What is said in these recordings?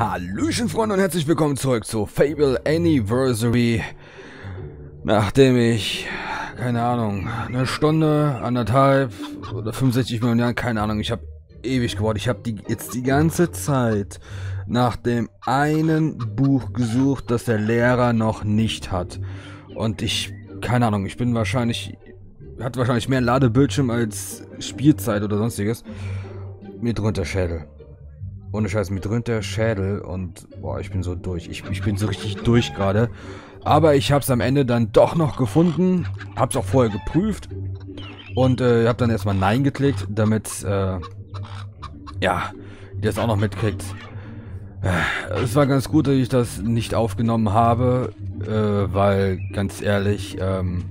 Hallöchen Freunde und herzlich willkommen zurück zu Fable Anniversary. Nachdem ich, keine Ahnung, eine Stunde, anderthalb oder 65 Millionen Jahren, keine Ahnung, ich habe ewig geworden. Ich habe jetzt die ganze Zeit nach dem einen Buch gesucht, das der Lehrer noch nicht hat. Und ich, keine Ahnung, ich bin wahrscheinlich, hat wahrscheinlich mehr Ladebildschirm als Spielzeit oder sonstiges. Mir drunter Schädel. Ohne Scheiß, mir dröhnt der Schädel und boah, ich bin so durch. Ich, ich bin so richtig durch gerade. Aber ich habe es am Ende dann doch noch gefunden. Hab's auch vorher geprüft. Und äh, habe dann erstmal Nein geklickt, damit, äh, ja, ihr das auch noch mitkriegt. Äh, es war ganz gut, dass ich das nicht aufgenommen habe, äh, weil, ganz ehrlich, ähm,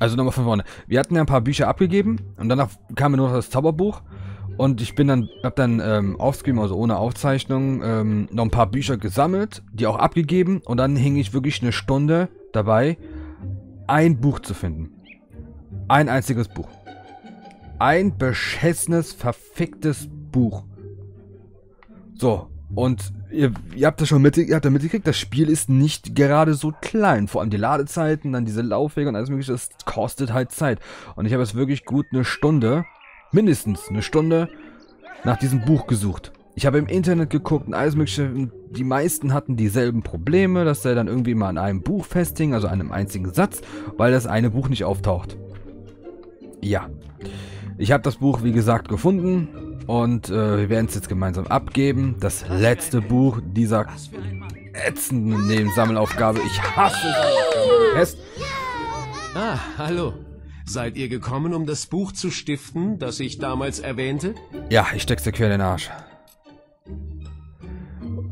also nochmal von vorne. Wir hatten ja ein paar Bücher abgegeben und danach kam mir nur noch das Zauberbuch. Und ich bin dann, hab dann ähm, offscreen, also ohne Aufzeichnung, ähm, noch ein paar Bücher gesammelt, die auch abgegeben. Und dann hing ich wirklich eine Stunde dabei, ein Buch zu finden. Ein einziges Buch. Ein beschissenes, verficktes Buch. So, und ihr, ihr habt das schon mit, ihr habt da mitgekriegt, das Spiel ist nicht gerade so klein. Vor allem die Ladezeiten, dann diese Laufwege und alles mögliche, das kostet halt Zeit. Und ich habe jetzt wirklich gut eine Stunde mindestens eine Stunde nach diesem Buch gesucht. Ich habe im Internet geguckt und alles mögliche. Die meisten hatten dieselben Probleme, dass er dann irgendwie mal an einem Buch festhing, also einem einzigen Satz, weil das eine Buch nicht auftaucht. Ja. Ich habe das Buch, wie gesagt, gefunden und äh, wir werden es jetzt gemeinsam abgeben. Das letzte Buch dieser ätzenden Nebensammelaufgabe. Ich hasse es. Ah, hallo. Seid ihr gekommen, um das Buch zu stiften, das ich damals erwähnte? Ja, ich steck's dir quer in den Arsch.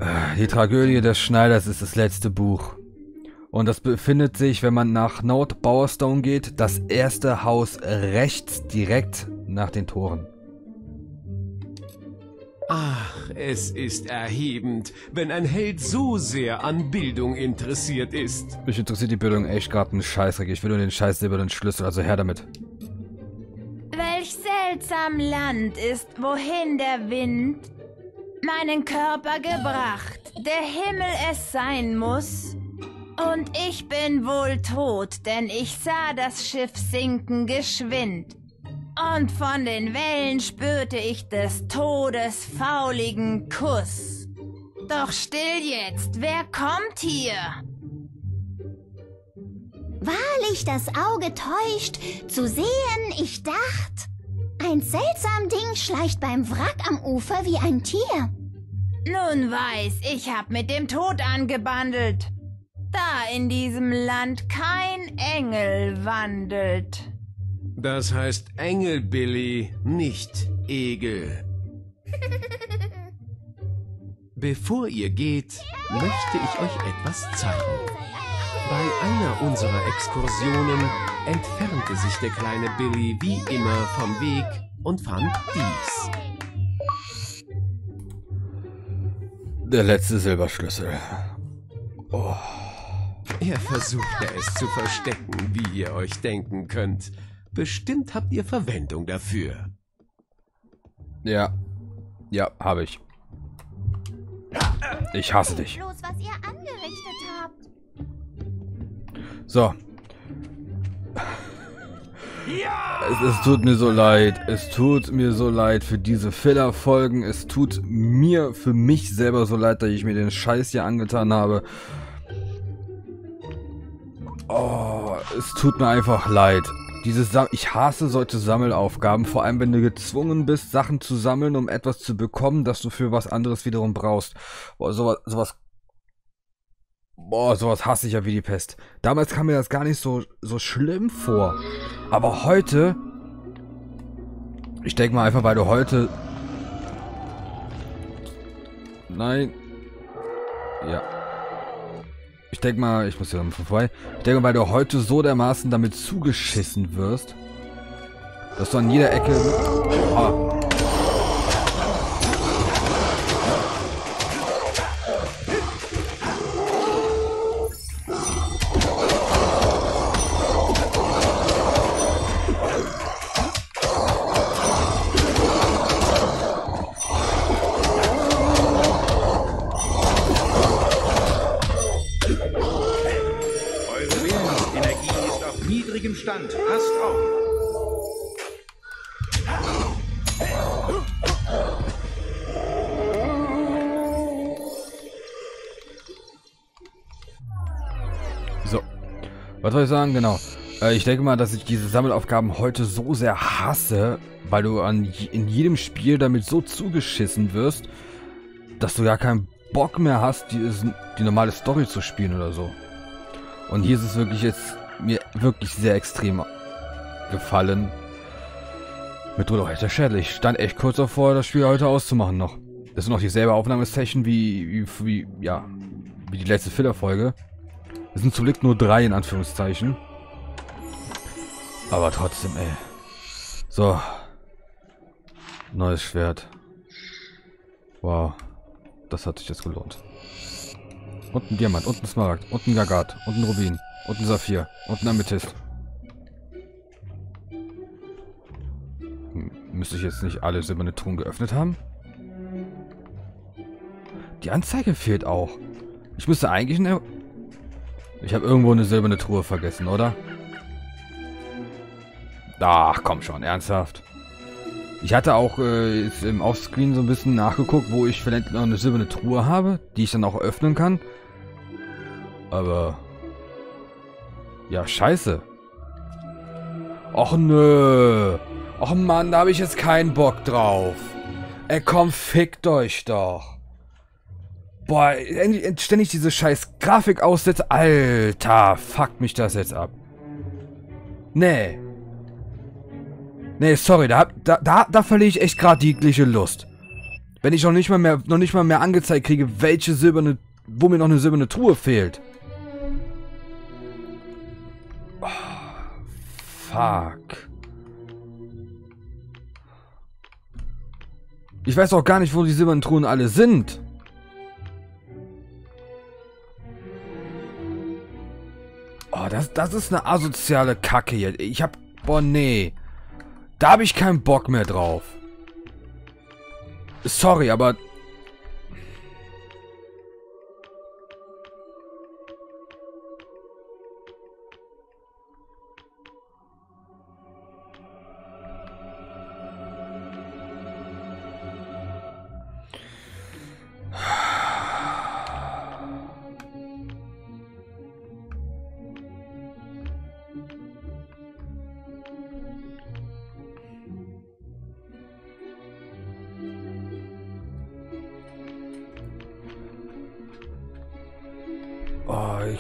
Äh, die Tragödie des Schneiders ist das letzte Buch. Und das befindet sich, wenn man nach Nord Bowerstone geht, das erste Haus rechts direkt nach den Toren. Ach, es ist erhebend, wenn ein Held so sehr an Bildung interessiert ist. Mich interessiert die Bildung echt gerade ein Scheißdreck. Ich will nur den scheiß silbernen Schlüssel, also her damit. Welch seltsam Land ist, wohin der Wind meinen Körper gebracht, der Himmel es sein muss. Und ich bin wohl tot, denn ich sah das Schiff sinken geschwind und von den Wellen spürte ich des Todes fauligen Kuss. Doch still jetzt, wer kommt hier? Wahrlich, das Auge täuscht, zu sehen, ich dacht. Ein seltsam Ding schleicht beim Wrack am Ufer wie ein Tier. Nun weiß, ich hab mit dem Tod angebandelt, da in diesem Land kein Engel wandelt. Das heißt Engel, Billy, nicht Egel. Bevor ihr geht, möchte ich euch etwas zeigen. Bei einer unserer Exkursionen entfernte sich der kleine Billy wie immer vom Weg und fand dies. Der letzte Silberschlüssel. Oh. Er versuchte es zu verstecken, wie ihr euch denken könnt. Bestimmt habt ihr Verwendung dafür. Ja. Ja, habe ich. Ich hasse dich. Bloß, was ihr angerichtet habt. So. Ja! Es, es, tut mir so leid. Es tut mir so leid für diese Filler-Folgen. Es tut mir für mich selber so leid, dass ich mir den Scheiß hier angetan habe. Oh, es tut mir einfach leid. Diese Sam ich hasse solche Sammelaufgaben, vor allem wenn du gezwungen bist, Sachen zu sammeln, um etwas zu bekommen, das du für was anderes wiederum brauchst. Boah, sowas, sowas, boah, sowas hasse ich ja wie die Pest. Damals kam mir das gar nicht so, so schlimm vor. Aber heute, ich denke mal einfach, weil du heute, nein, ja. Ich denke mal, ich muss hier von vorbei. Ich denke, weil du heute so dermaßen damit zugeschissen wirst, dass du an jeder Ecke... Oh. Stillstand. Passt auf. So. Was soll ich sagen? Genau. Äh, ich denke mal, dass ich diese Sammelaufgaben heute so sehr hasse, weil du an in jedem Spiel damit so zugeschissen wirst, dass du gar keinen Bock mehr hast, die, die normale Story zu spielen oder so. Und hier ist es wirklich jetzt mir wirklich sehr extrem gefallen. Mit Rudolf echt schädlich. Ich stand echt kurz davor, das Spiel heute auszumachen noch. Das sind noch dieselbe Aufnahmesession wie, wie, wie, ja, wie die letzte Filler-Folge. Es sind zum Glück nur drei in Anführungszeichen. Aber trotzdem, ey. So. Neues Schwert. Wow. Das hat sich jetzt gelohnt. Und ein Diamant, und ein Smaragd, und ein Gagat, und ein Rubin, und ein Saphir, und ein Amethyst. Hm, müsste ich jetzt nicht alle silberne Truhen geöffnet haben? Die Anzeige fehlt auch. Ich müsste eigentlich eine... Ich habe irgendwo eine silberne Truhe vergessen, oder? Ach, komm schon, ernsthaft. Ich hatte auch äh, im Offscreen so ein bisschen nachgeguckt, wo ich vielleicht noch eine silberne Truhe habe, die ich dann auch öffnen kann. Aber... Ja, scheiße. Och nö. Och Mann, da habe ich jetzt keinen Bock drauf. Ey, komm, fickt euch doch. Boah, ständig diese scheiß Grafik aussetzt. Alter, fuck mich das jetzt ab. Nee. Nee, sorry, da, da, da, da verliere ich echt gerade jegliche Lust. Wenn ich noch nicht mal mehr, noch nicht mal mehr angezeigt kriege, welche silberne, wo mir noch eine silberne Truhe fehlt. Fuck. Ich weiß auch gar nicht, wo die silbernen Truhen alle sind. Oh, das, das ist eine asoziale Kacke hier. Ich hab... Boah, nee. Da habe ich keinen Bock mehr drauf. Sorry, aber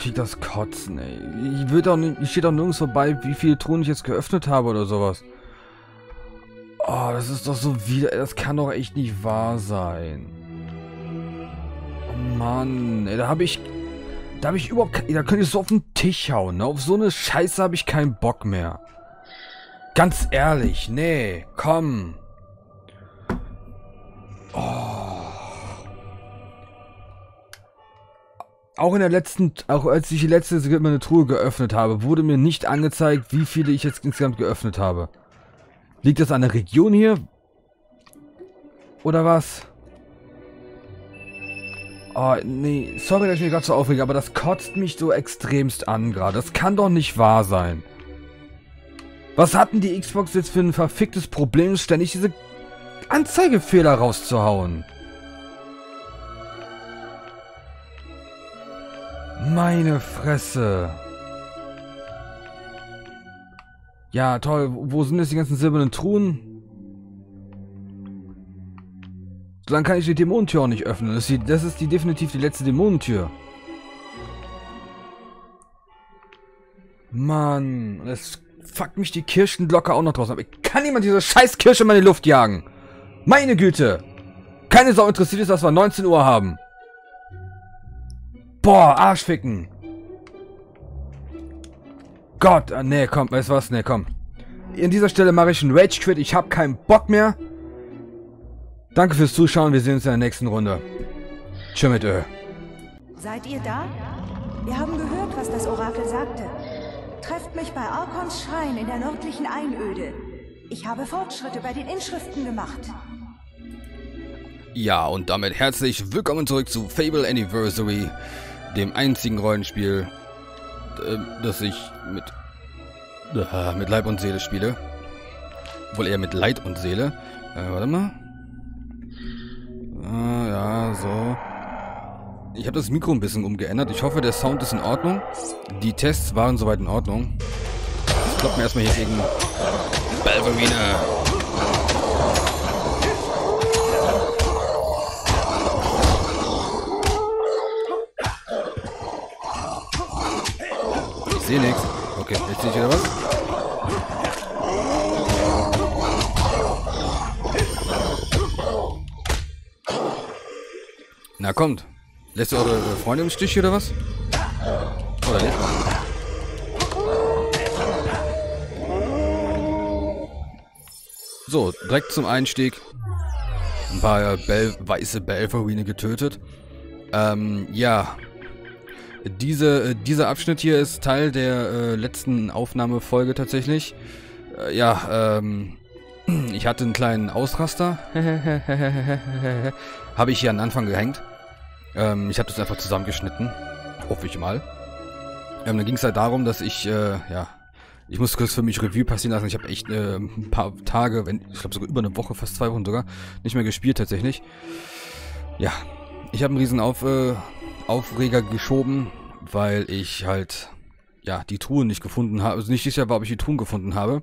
krieg das Kotzen, ey. Ich will doch nicht, ich stehe doch nirgends vorbei, wie viele Truhen ich jetzt geöffnet habe oder sowas. Oh, das ist doch so wieder, das kann doch echt nicht wahr sein. Oh Mann, ey, da habe ich, da habe ich überhaupt, da könnte ich so auf den Tisch hauen, ne? Auf so eine Scheiße habe ich keinen Bock mehr. Ganz ehrlich, nee, komm. Auch in der letzten, auch als ich die letzte meine Truhe geöffnet habe, wurde mir nicht angezeigt, wie viele ich jetzt insgesamt geöffnet habe. Liegt das an der Region hier? Oder was? Oh, nee, sorry, dass ich mich gerade so aufrege, aber das kotzt mich so extremst an gerade. Das kann doch nicht wahr sein. Was hatten die Xbox jetzt für ein verficktes Problem, ständig diese Anzeigefehler rauszuhauen? Meine Fresse. Ja, toll. Wo sind jetzt die ganzen silbernen Truhen? So, dann kann ich die Dämonentür auch nicht öffnen. Das ist, die, das ist die definitiv die letzte Dämonentür. Mann, das fuckt mich die Kirchenglocke auch noch draußen ab. Ich kann niemand diese scheiß Kirsche in die Luft jagen. Meine Güte. Keine Sau interessiert ist, dass wir 19 Uhr haben. Boah, Arschficken. Gott, ah, nee, komm, weißt du was? Nee, komm. An dieser Stelle mache ich einen Rage Quit. Ich habe keinen Bock mehr. Danke fürs Zuschauen. Wir sehen uns in der nächsten Runde. Tschüss mit Ö. Seid ihr da? Wir haben gehört, was das Orakel sagte. Trefft mich bei Arkons Schrein in der nördlichen Einöde. Ich habe Fortschritte bei den Inschriften gemacht. Ja, und damit herzlich willkommen zurück zu Fable Anniversary dem einzigen Rollenspiel, äh, das ich mit äh, mit Leib und Seele spiele. Wohl eher mit Leid und Seele. Äh, warte mal. Ah, ja, so. Ich habe das Mikro ein bisschen umgeändert. Ich hoffe, der Sound ist in Ordnung. Die Tests waren soweit in Ordnung. Jetzt kloppen wir erstmal hier gegen Balverina. Sehe nichts. Okay, jetzt sehe ich wieder was. Na kommt. Lässt ihr eure äh, Freunde im Stich oder was? Oder nicht? So, direkt zum Einstieg. Ein paar äh, weiße Belferine getötet. Ähm, ja. Diese, äh, dieser Abschnitt hier ist Teil der äh, letzten Aufnahmefolge tatsächlich. Äh, ja, ähm, ich hatte einen kleinen Ausraster. Habe ich hier an Anfang gehängt. Ähm, ich habe das einfach zusammengeschnitten. Hoffe ich mal. Ähm, dann ging es halt darum, dass ich, äh, ja, ich muss kurz für mich Revue passieren lassen. Ich habe echt äh, ein paar Tage, wenn, ich glaube sogar über eine Woche, fast zwei Wochen sogar, nicht mehr gespielt tatsächlich. Ja, ich habe einen riesen Auf, äh, Aufreger geschoben, weil ich halt, ja, die Truhen nicht gefunden habe. Also nicht sicher war, ob ich die Truhen gefunden habe.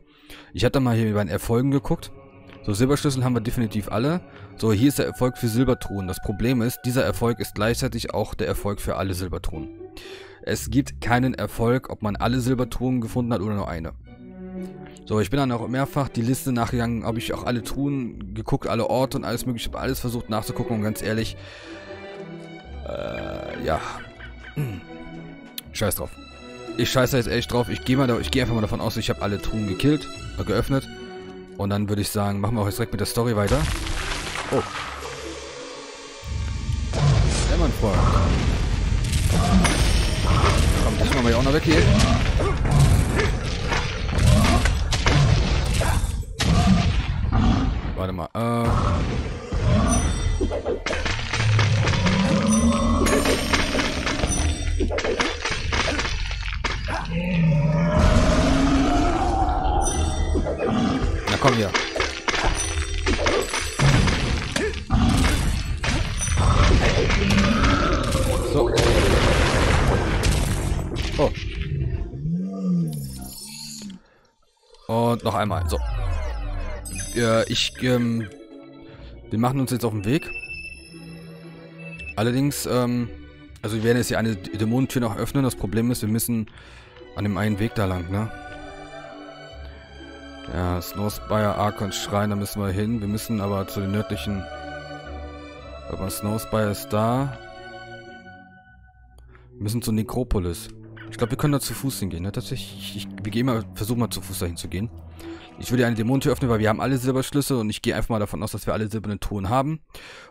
Ich hatte mal hier bei den Erfolgen geguckt. So, Silberschlüssel haben wir definitiv alle. So, hier ist der Erfolg für Silbertruhen. Das Problem ist, dieser Erfolg ist gleichzeitig auch der Erfolg für alle Silbertruhen. Es gibt keinen Erfolg, ob man alle Silbertruhen gefunden hat oder nur eine. So, ich bin dann auch mehrfach die Liste nachgegangen, habe ich auch alle Truhen geguckt, alle Orte und alles mögliche, habe alles versucht nachzugucken und ganz ehrlich, äh, ja, scheiß drauf. Ich scheiße jetzt echt drauf, ich gehe mal, da, ich gehe einfach mal davon aus, ich habe alle Truhen gekillt, äh, geöffnet und dann würde ich sagen, machen wir auch jetzt direkt mit der Story weiter. Oh. Ja, mein Freund. Komm, das machen wir ja auch noch weg hier. Warte mal, äh... Na komm hier. So. Oh. Und noch einmal. So. Äh, ich, ähm, wir machen uns jetzt auf den Weg. Allerdings, ähm, also wir werden jetzt hier eine Dämonentür noch öffnen. Das Problem ist, wir müssen an dem einen Weg da lang, ne? Ja, Snowspire, Archon Schrein, da müssen wir hin. Wir müssen aber zu den nördlichen... Mal, Snowspire ist da. Wir müssen zur Nekropolis. Ich glaube, wir können da zu Fuß hingehen, ne? Tatsächlich, ich, wir gehen mal, versuchen mal zu Fuß dahin zu gehen. Ich würde eine Dämonentür öffnen, weil wir haben alle Silberschlüsse und ich gehe einfach mal davon aus, dass wir alle silbernen Ton haben.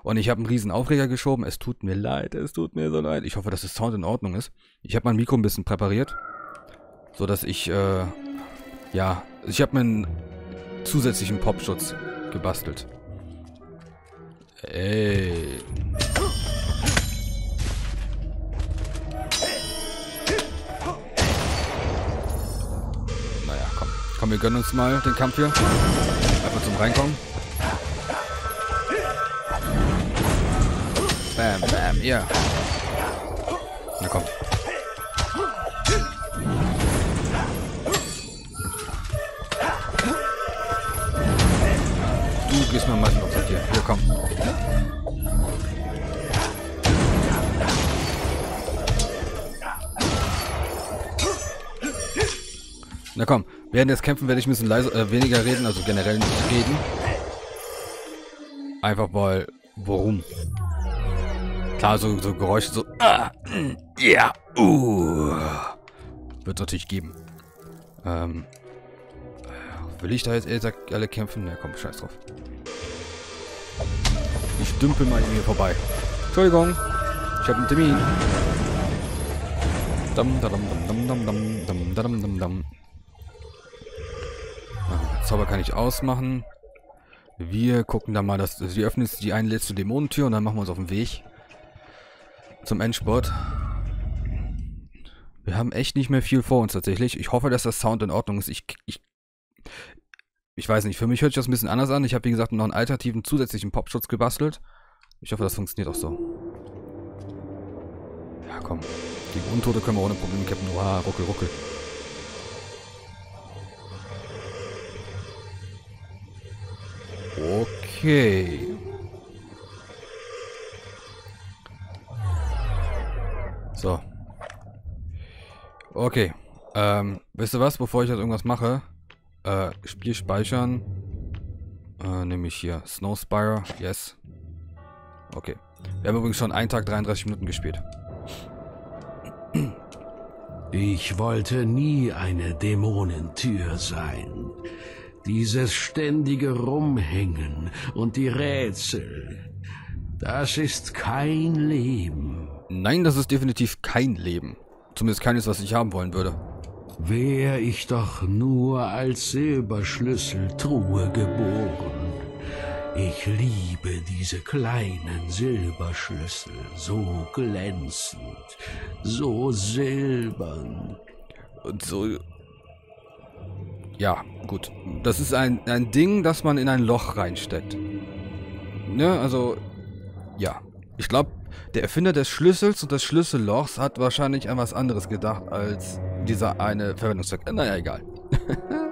Und ich habe einen riesen Aufreger geschoben. Es tut mir leid, es tut mir so leid. Ich hoffe, dass das Sound in Ordnung ist. Ich habe mein Mikro ein bisschen präpariert. So dass ich, äh, ja, ich habe mir einen zusätzlichen Popschutz gebastelt. Ey. Naja, komm. Komm, wir gönnen uns mal den Kampf hier. Einfach zum Reinkommen. Bam, bam, ja. Na komm. Du gehst mal Massen auf hier. Hier, komm. Na komm, während des Kämpfen werde ich ein bisschen leiser, äh, weniger reden, also generell nicht reden. Einfach weil, warum? Klar, so, so Geräusche, so, ah, ja, uh, wird es natürlich geben. Ähm, will ich da jetzt ehrlich gesagt alle kämpfen? Na komm, scheiß drauf. Ich dümpel mal hier vorbei. Entschuldigung, ich habe einen Termin. Dam, dam, dam, dam, dam, dam, dam, dam, dam. Ah, Zauber kann ich ausmachen. Wir gucken da mal, dass wir öffnen jetzt die eine letzte Dämonentür und dann machen wir uns auf den Weg zum Endsport. Wir haben echt nicht mehr viel vor uns tatsächlich. Ich hoffe, dass das Sound in Ordnung ist. Ich, ich, ich weiß nicht, für mich hört sich das ein bisschen anders an. Ich habe, wie gesagt, noch einen alternativen zusätzlichen Popschutz gebastelt. Ich hoffe, das funktioniert auch so. Ja, komm. Gegen Untote können wir ohne Probleme kippen. Wow, ruckel, ruckel. Okay. So. Okay. Ähm, wisst ihr was, bevor ich jetzt irgendwas mache? Äh, Spiel speichern. Äh, nämlich hier. Snowspire. Yes. Okay. Wir haben übrigens schon einen Tag 33 Minuten gespielt. Ich wollte nie eine Dämonentür sein. Dieses ständige Rumhängen und die Rätsel. Das ist kein Leben. Nein, das ist definitiv kein Leben. Zumindest keines, was ich haben wollen würde. Wär ich doch nur als Silberschlüsseltruhe geboren. Ich liebe diese kleinen Silberschlüssel, so glänzend, so silbern. Und so... Ja, gut. Das ist ein, ein Ding, das man in ein Loch reinsteckt. Ne, also... Ja. Ich glaube, der Erfinder des Schlüssels und des Schlüssellochs hat wahrscheinlich an was anderes gedacht als dieser eine Verwendungszweck. Naja, egal.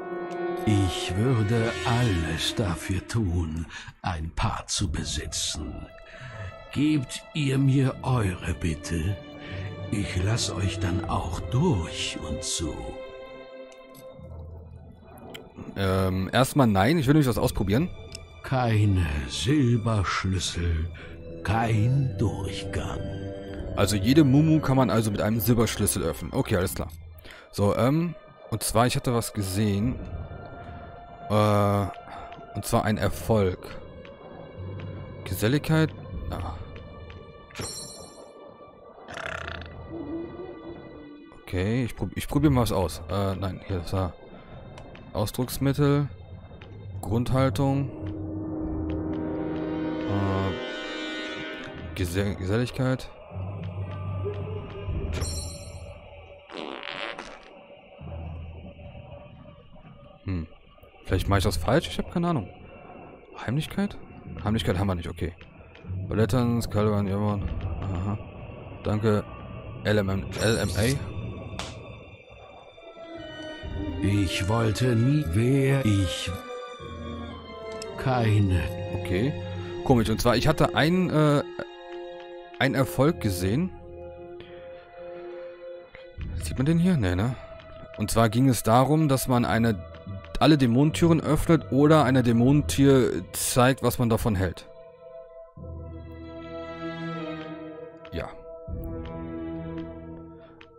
Ich würde alles dafür tun, ein Paar zu besitzen. Gebt ihr mir eure bitte. Ich lass euch dann auch durch und zu. Ähm, erstmal nein, ich will nämlich was ausprobieren. Keine Silberschlüssel, kein Durchgang. Also jede Mumu kann man also mit einem Silberschlüssel öffnen. Okay, alles klar. So, ähm, und zwar, ich hatte was gesehen. Äh, und zwar ein Erfolg. Geselligkeit? Ah. Okay, ich, prob ich probiere mal was aus. Äh, nein, hier, das war Ausdrucksmittel. Grundhaltung. Äh, Gesell Geselligkeit. Hm. Vielleicht mache ich das falsch? Ich habe keine Ahnung. Heimlichkeit? Heimlichkeit haben wir nicht, okay. Ballettern, Skalvan, Javon. Aha. Danke. LMM, LMA. Ich wollte nie, wer ich. Keine. Okay. Komisch. Und zwar, ich hatte einen, äh, einen Erfolg gesehen. Sieht man den hier? Nee, ne? Und zwar ging es darum, dass man eine alle Dämonentüren öffnet oder eine Dämonentür zeigt, was man davon hält. Ja.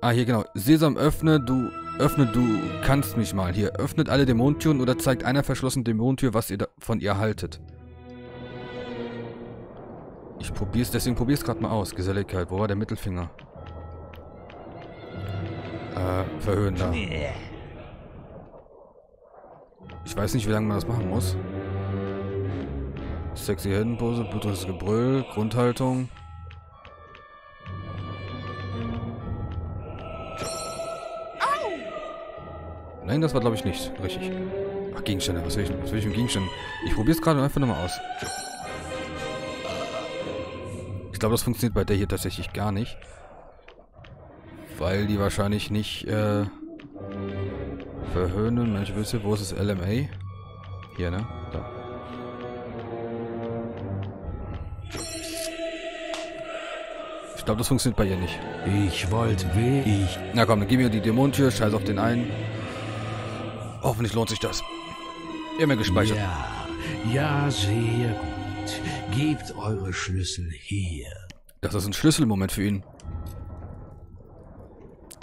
Ah, hier genau. Sesam, öffne, du, öffne, du kannst mich mal. Hier, öffnet alle Dämonentüren oder zeigt einer verschlossenen Dämonentür, was ihr von ihr haltet. Ich probier's, deswegen probier's gerade mal aus. Geselligkeit, wo war der Mittelfinger? Äh, verhöhen da. Ich weiß nicht, wie lange man das machen muss. Sexy Heldenpose, blutiges Gebrüll, Grundhaltung. Nein, das war glaube ich nicht. Richtig. Ach, Gegenstände. Was will ich, was will ich mit Gegenständen? Ich probiere es gerade einfach nochmal aus. Ich glaube, das funktioniert bei der hier tatsächlich gar nicht. Weil die wahrscheinlich nicht, äh... Verhöhnen, Mensch, wisst ihr, wo ist das LMA? Hier, ne? Da. Ich glaube, das funktioniert bei ihr nicht. Ich wollte weh, ich. Na komm, dann gib mir die Dämonentür, scheiß auf den einen. Hoffentlich lohnt sich das. Immer gespeichert. Ja, ja, sehr gut. Gebt eure Schlüssel her. Das ist ein Schlüsselmoment für ihn.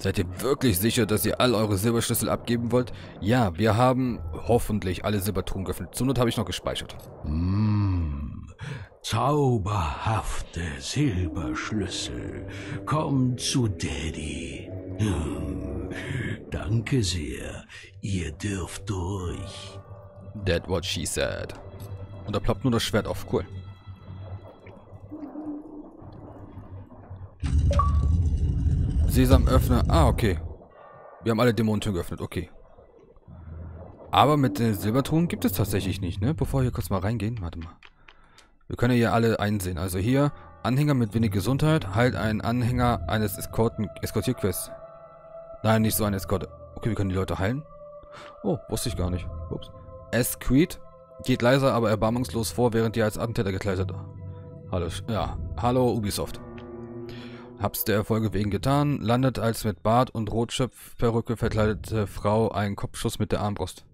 Seid ihr wirklich sicher, dass ihr all eure Silberschlüssel abgeben wollt? Ja, wir haben hoffentlich alle Silbertruhen geöffnet. Zur Not habe ich noch gespeichert. Mmh, zauberhafte Silberschlüssel. Kommt zu Daddy. Hm, danke sehr. Ihr dürft durch. That what she said. Und da ploppt nur das Schwert auf. Cool. Sesam öffne. Ah, okay. Wir haben alle Dämonentüren geöffnet, okay. Aber mit den Silbertruhen gibt es tatsächlich nicht, ne? Bevor wir hier kurz mal reingehen. Warte mal. Wir können hier alle einsehen. Also hier, Anhänger mit wenig Gesundheit, heilt ein Anhänger eines Eskorten, Eskortierquests. Nein, nicht so ein Escort. Okay, wir können die Leute heilen. Oh, wusste ich gar nicht. Ups. Esquid geht leiser, aber erbarmungslos vor, während ihr als Attentäter gekleidet. Hallo, ja. Hallo Ubisoft. Hab's der Erfolge wegen getan, landet als mit Bart und Rotschöpfperücke verkleidete Frau einen Kopfschuss mit der Armbrust.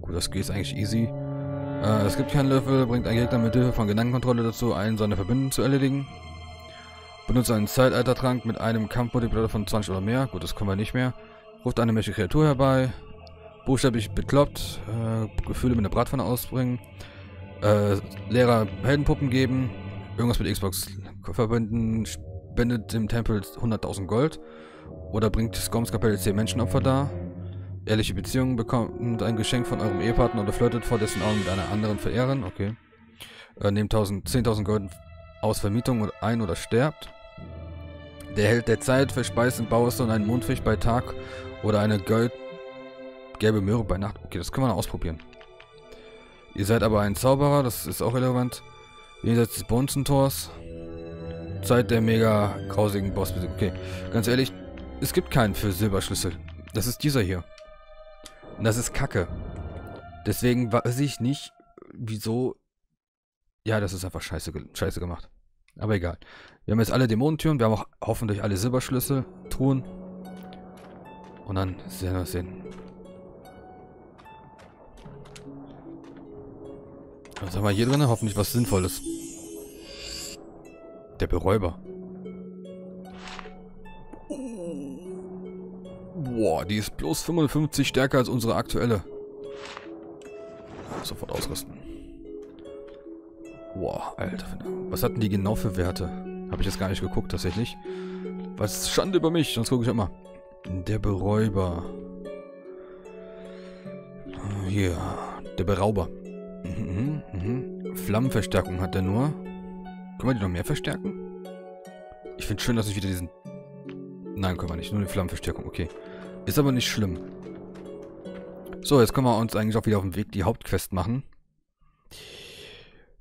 Gut, das geht eigentlich easy. Äh, es gibt keinen Löffel, bringt ein Gegner mit Hilfe von Gedankenkontrolle dazu, einen seiner Verbündeten zu erledigen. Benutzt einen Zeitaltertrank mit einem Kampfmultiplikator von 20 oder mehr. Gut, das können wir nicht mehr. Ruft eine mächtige Kreatur herbei. Buchstäblich bekloppt. Äh, Gefühle mit einer Bratpfanne ausbringen. Äh, Lehrer Heldenpuppen geben. Irgendwas mit Xbox verbinden. Spendet dem Tempel 100.000 Gold. Oder bringt Scoms Kapelle 10 Menschenopfer dar. Ehrliche Beziehungen bekommt ein Geschenk von eurem Ehepartner oder flirtet vor dessen Augen mit einer anderen Verehrerin. Okay. Äh, nehmt 10.000 Gold aus Vermietung ein oder sterbt. Der Held der Zeit verspeist in Bauerstone einen Mondfisch bei Tag oder eine Gold gelbe Möhre bei Nacht. Okay, das können wir noch ausprobieren. Ihr seid aber ein Zauberer, das ist auch relevant. Jenseits des Bonzentors. Zeit der mega grausigen Boss. Okay, ganz ehrlich, es gibt keinen für Silberschlüssel. Das ist dieser hier. Und das ist Kacke. Deswegen weiß ich nicht, wieso... Ja, das ist einfach scheiße, scheiße gemacht. Aber egal. Wir haben jetzt alle Dämonentüren. Wir haben auch hoffentlich alle Silberschlüssel, Truhen. Und dann sehen wir sehen. Was haben wir hier drin? Hoffentlich was Sinnvolles. Der Beräuber. Boah, die ist bloß 55 stärker als unsere aktuelle. Sofort ausrüsten. Boah, Alter. Was hatten die genau für Werte? Habe ich jetzt gar nicht geguckt, tatsächlich. Was Schande über mich, sonst gucke ich immer. Der Beräuber. Hier, der Berauber. Mhm, mhm. Flammenverstärkung hat er nur. Können wir die noch mehr verstärken? Ich finde schön, dass ich wieder diesen... Nein, können wir nicht. Nur die Flammenverstärkung, okay. Ist aber nicht schlimm. So, jetzt können wir uns eigentlich auch wieder auf den Weg die Hauptquest machen.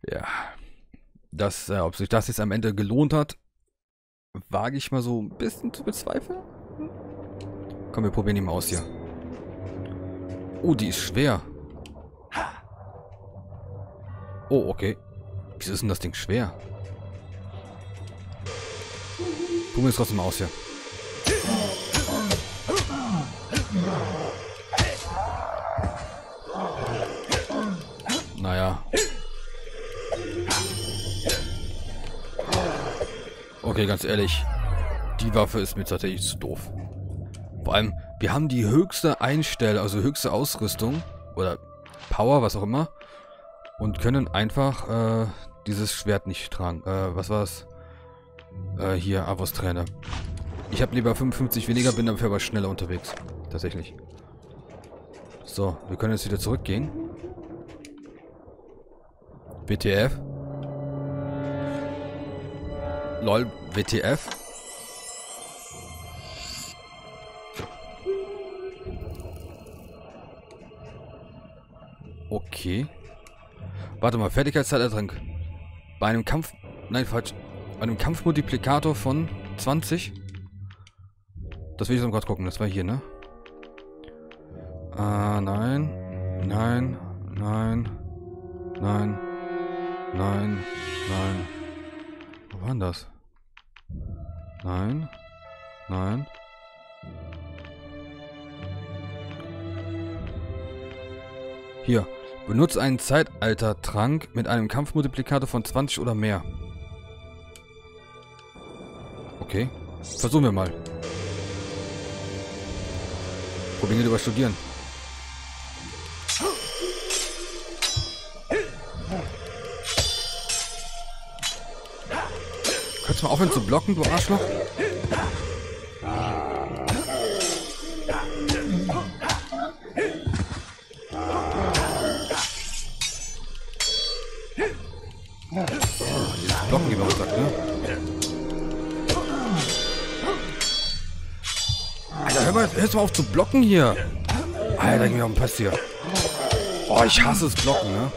Ja. Das, äh, ob sich das jetzt am Ende gelohnt hat, wage ich mal so ein bisschen zu bezweifeln. Komm, wir probieren die mal aus hier. Oh, die ist schwer. Oh, okay. Wieso ist denn das Ding schwer? Probieren wir es trotzdem aus hier. Naja. Okay, ganz ehrlich. Die Waffe ist mir tatsächlich zu doof. Vor allem, wir haben die höchste Einstell, also höchste Ausrüstung. Oder Power, was auch immer. Und können einfach äh, dieses Schwert nicht tragen. Äh, was war's? Äh, hier, Avos Trainer. Ich habe lieber 55 weniger, bin dafür aber schneller unterwegs. Tatsächlich. So, wir können jetzt wieder zurückgehen. WTF? Lol, WTF? Okay. Warte mal, Fertigkeitszeitantrag. Bei einem Kampf... Nein, falsch. Einem Kampfmultiplikator von 20. Das will ich so gerade gucken. Das war hier, ne? Ah, nein. Nein. Nein. Nein. Nein. Nein. Wo war denn das? Nein. Nein. Hier. Benutze einen Zeitalter-Trank mit einem Kampfmultiplikator von 20 oder mehr. Okay. Versuchen wir mal. Probieren wir über Studieren. Kannst du mal aufhören zu blocken, du Arschloch? Blocken, die man sagt, ne? Jetzt erstmal auf zu blocken hier. Alter, geh mir auf den Pass hier. Oh, ich hasse es Blocken, ne?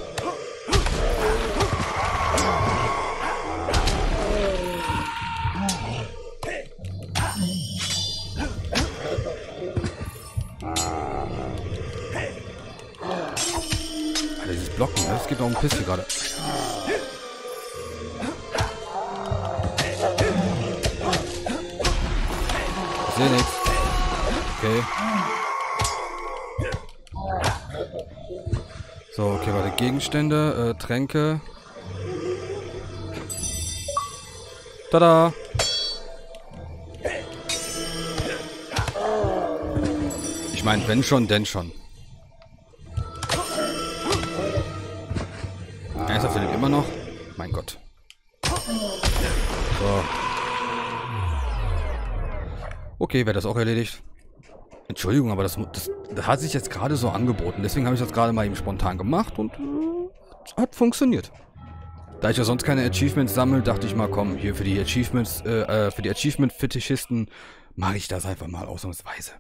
Alter, dieses Blocken, ne? Das geht noch um Piss hier gerade. Sehe nichts. Okay. So, okay, warte. Gegenstände, äh, Tränke. Tada! Ich meine, wenn schon, denn schon. Ernsthaft, der lebt immer noch? Mein Gott. So. Okay, wäre das auch erledigt. Entschuldigung, aber das, das, das hat sich jetzt gerade so angeboten. Deswegen habe ich das gerade mal eben spontan gemacht und äh, hat funktioniert. Da ich ja sonst keine Achievements sammle, dachte ich mal, komm, hier für die Achievements, äh, äh, für die Achievement-Fetischisten mache ich das einfach mal ausnahmsweise.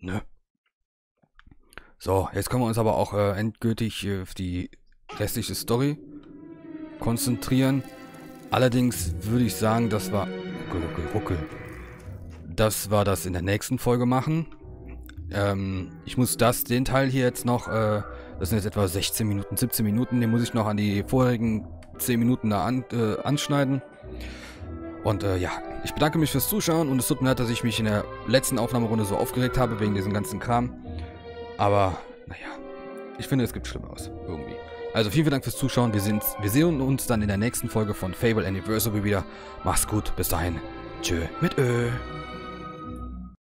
Ne? So, jetzt können wir uns aber auch äh, endgültig äh, auf die restliche Story konzentrieren. Allerdings würde ich sagen, das war... Ruckel, ruckel, ruckel. Das war das in der nächsten Folge machen. Ähm, ich muss das, den Teil hier jetzt noch, äh, das sind jetzt etwa 16 Minuten, 17 Minuten, den muss ich noch an die vorherigen 10 Minuten da an, äh, anschneiden. Und äh, ja, ich bedanke mich fürs Zuschauen und es tut mir leid, dass ich mich in der letzten Aufnahmerunde so aufgeregt habe wegen diesem ganzen Kram. Aber, naja, ich finde, es gibt Schlimmeres. Irgendwie. Also vielen, vielen Dank fürs Zuschauen. Wir, sind, wir sehen uns dann in der nächsten Folge von Fable Anniversary wieder. Mach's gut. Bis dahin. Tschö mit Ö.